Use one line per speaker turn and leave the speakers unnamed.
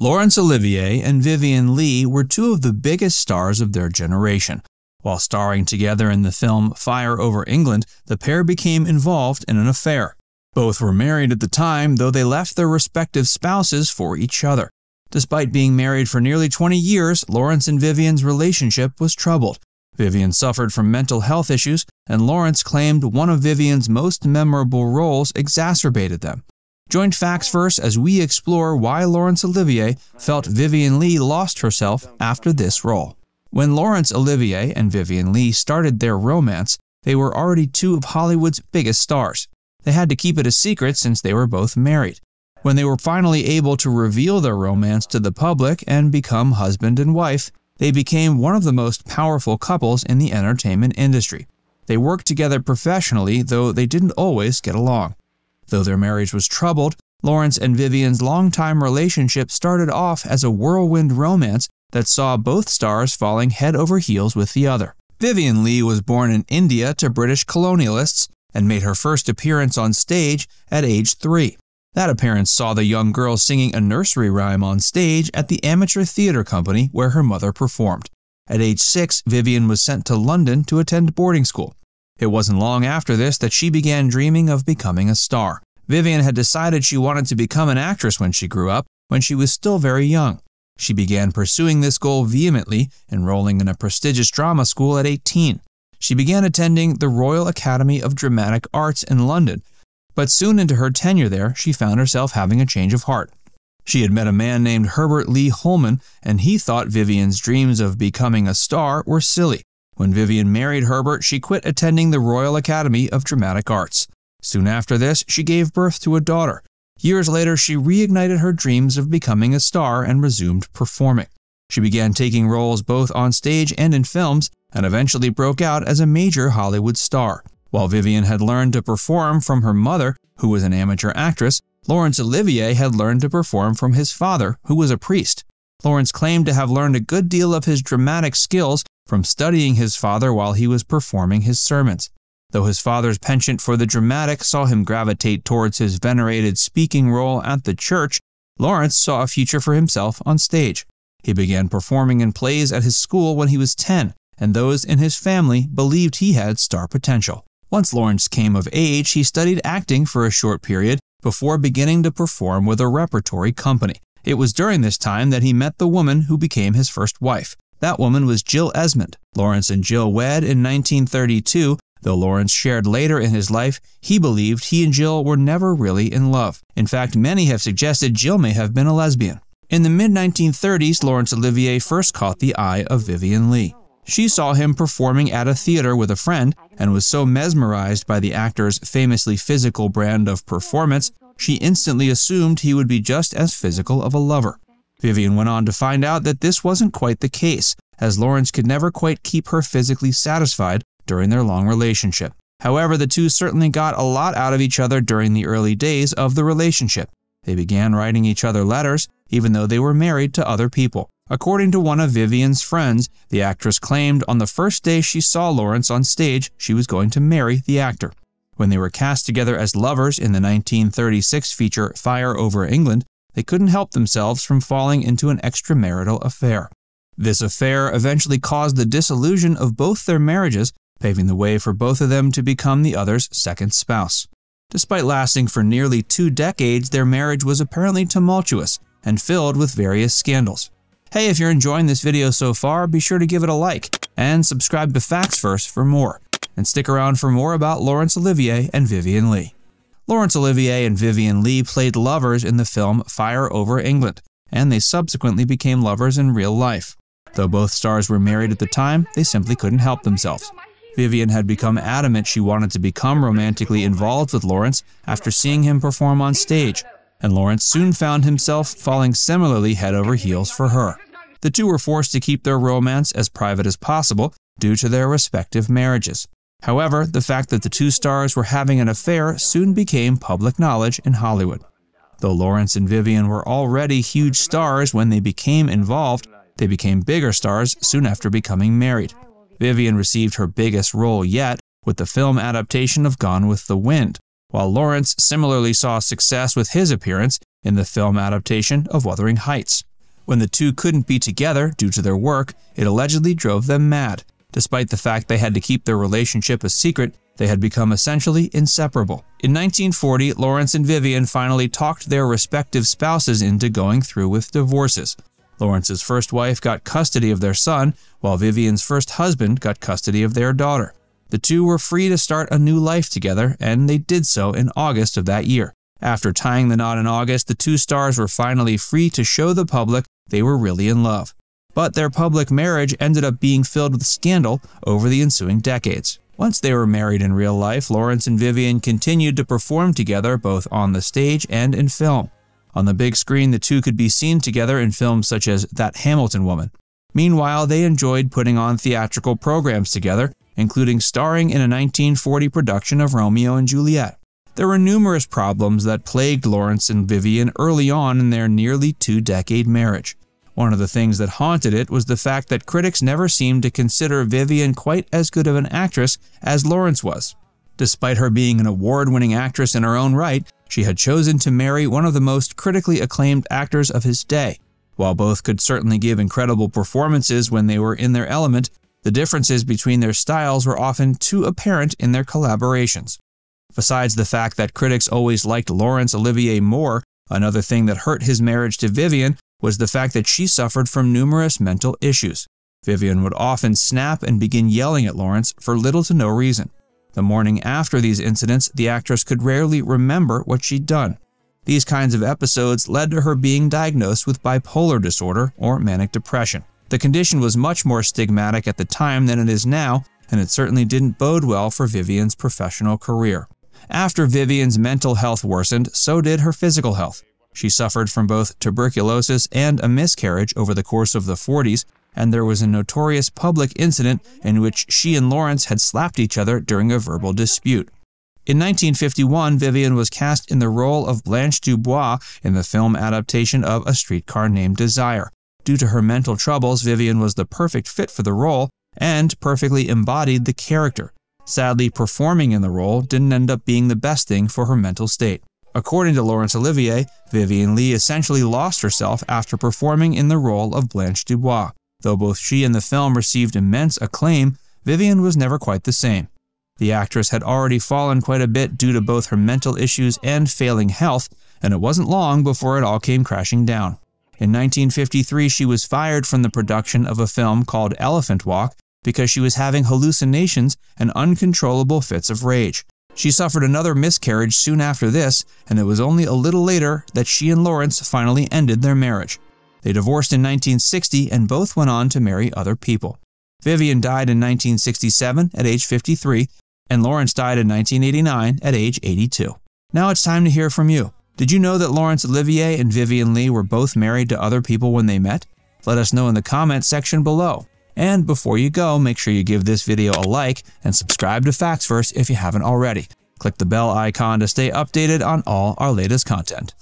Laurence Olivier and Vivien Leigh were two of the biggest stars of their generation. While starring together in the film Fire Over England, the pair became involved in an affair. Both were married at the time, though they left their respective spouses for each other. Despite being married for nearly 20 years, Laurence and Vivien's relationship was troubled. Vivien suffered from mental health issues, and Laurence claimed one of Vivien's most memorable roles exacerbated them. Join Facts Verse as we explore why Laurence Olivier felt Vivien Leigh lost herself after this role. When Laurence Olivier and Vivien Leigh started their romance, they were already two of Hollywood's biggest stars. They had to keep it a secret since they were both married. When they were finally able to reveal their romance to the public and become husband and wife, they became one of the most powerful couples in the entertainment industry. They worked together professionally, though they didn't always get along. Though their marriage was troubled, Laurence and Vivien's longtime relationship started off as a whirlwind romance that saw both stars falling head over heels with the other. Vivien Leigh was born in India to British colonialists and made her first appearance on stage at age three. That appearance saw the young girl singing a nursery rhyme on stage at the amateur theater company where her mother performed. At age six, Vivien was sent to London to attend boarding school. It wasn't long after this that she began dreaming of becoming a star. Vivien had decided she wanted to become an actress when she grew up, when she was still very young. She began pursuing this goal vehemently, enrolling in a prestigious drama school at 18. She began attending the Royal Academy of Dramatic Arts in London, but soon into her tenure there, she found herself having a change of heart. She had met a man named Herbert Leigh Holman, and he thought Vivien's dreams of becoming a star were silly. When Vivien married Herbert, she quit attending the Royal Academy of Dramatic Arts. Soon after this, she gave birth to a daughter. Years later, she reignited her dreams of becoming a star and resumed performing. She began taking roles both on stage and in films, and eventually broke out as a major Hollywood star. While Vivien had learned to perform from her mother, who was an amateur actress, Laurence Olivier had learned to perform from his father, who was a priest. Laurence claimed to have learned a good deal of his dramatic skills from studying his father while he was performing his sermons. Though his father's penchant for the dramatic saw him gravitate towards his venerated speaking role at the church, Laurence saw a future for himself on stage. He began performing in plays at his school when he was 10, and those in his family believed he had star potential. Once Laurence came of age, he studied acting for a short period before beginning to perform with a repertory company. It was during this time that he met the woman who became his first wife. That woman was Jill Esmond. Laurence and Jill wed in 1932. Though Laurence shared later in his life, he believed he and Jill were never really in love. In fact, many have suggested Jill may have been a lesbian. In the mid 1930s, Laurence Olivier first caught the eye of Vivien Leigh. She saw him performing at a theater with a friend and was so mesmerized by the actor's famously physical brand of performance, she instantly assumed he would be just as physical of a lover. Vivien went on to find out that this wasn't quite the case, as Laurence could never quite keep her physically satisfied during their long relationship. However, the two certainly got a lot out of each other during the early days of the relationship. They began writing each other letters, even though they were married to other people. According to one of Vivien's friends, the actress claimed on the first day she saw Laurence on stage, she was going to marry the actor. When they were cast together as lovers in the 1936 feature Fire Over England, they couldn't help themselves from falling into an extramarital affair. This affair eventually caused the dissolution of both their marriages, paving the way for both of them to become the other's second spouse. Despite lasting for nearly two decades, their marriage was apparently tumultuous and filled with various scandals. Hey, if you're enjoying this video so far, be sure to give it a like and subscribe to Facts Verse for more. And stick around for more about Laurence Olivier and Vivien Leigh. Laurence Olivier and Vivien Leigh played lovers in the film Fire Over England, and they subsequently became lovers in real life. Though both stars were married at the time, they simply couldn't help themselves. Vivien had become adamant she wanted to become romantically involved with Laurence after seeing him perform on stage, and Laurence soon found himself falling similarly head over heels for her. The two were forced to keep their romance as private as possible due to their respective marriages. However, the fact that the two stars were having an affair soon became public knowledge in Hollywood. Though Laurence and Vivien were already huge stars when they became involved, they became bigger stars soon after becoming married. Vivien received her biggest role yet with the film adaptation of Gone with the Wind, while Laurence similarly saw success with his appearance in the film adaptation of Wuthering Heights. When the two couldn't be together due to their work, it allegedly drove them mad. Despite the fact they had to keep their relationship a secret, they had become essentially inseparable. In 1940, Laurence and Vivien finally talked their respective spouses into going through with divorces. Laurence's first wife got custody of their son, while Vivien's first husband got custody of their daughter. The two were free to start a new life together, and they did so in August of that year. After tying the knot in August, the two stars were finally free to show the public they were really in love. But their public marriage ended up being filled with scandal over the ensuing decades. Once they were married in real life, Laurence and Vivien continued to perform together both on the stage and in film. On the big screen, the two could be seen together in films such as That Hamilton Woman. Meanwhile, they enjoyed putting on theatrical programs together, including starring in a 1940 production of Romeo and Juliet. There were numerous problems that plagued Laurence and Vivien early on in their nearly two decade marriage. One of the things that haunted it was the fact that critics never seemed to consider Vivien quite as good of an actress as Laurence was. Despite her being an award winning actress in her own right, she had chosen to marry one of the most critically acclaimed actors of his day. While both could certainly give incredible performances when they were in their element, the differences between their styles were often too apparent in their collaborations. Besides the fact that critics always liked Laurence Olivier more, another thing that hurt his marriage to Vivien was the fact that she suffered from numerous mental issues. Vivien would often snap and begin yelling at Laurence for little to no reason. The morning after these incidents, the actress could rarely remember what she'd done. These kinds of episodes led to her being diagnosed with bipolar disorder or manic depression. The condition was much more stigmatic at the time than it is now, and it certainly didn't bode well for Vivien's professional career. After Vivien's mental health worsened, so did her physical health. She suffered from both tuberculosis and a miscarriage over the course of the 40s, and there was a notorious public incident in which she and Laurence had slapped each other during a verbal dispute. In 1951, Vivien was cast in the role of Blanche Dubois in the film adaptation of A Streetcar Named Desire. Due to her mental troubles, Vivien was the perfect fit for the role and perfectly embodied the character. Sadly, performing in the role didn't end up being the best thing for her mental state. According to Laurence Olivier, Vivien Leigh essentially lost herself after performing in the role of Blanche Dubois. Though both she and the film received immense acclaim, Vivien was never quite the same. The actress had already fallen quite a bit due to both her mental issues and failing health, and it wasn't long before it all came crashing down. In 1953, she was fired from the production of a film called Elephant Walk because she was having hallucinations and uncontrollable fits of rage. She suffered another miscarriage soon after this, and it was only a little later that she and Laurence finally ended their marriage. They divorced in 1960 and both went on to marry other people. Vivien died in 1967 at age 53, and Laurence died in 1989 at age 82. Now it's time to hear from you. Did you know that Laurence Olivier and Vivien Leigh were both married to other people when they met? Let us know in the comments section below. And before you go, make sure you give this video a like and subscribe to Facts Verse if you haven't already. Click the bell icon to stay updated on all our latest content.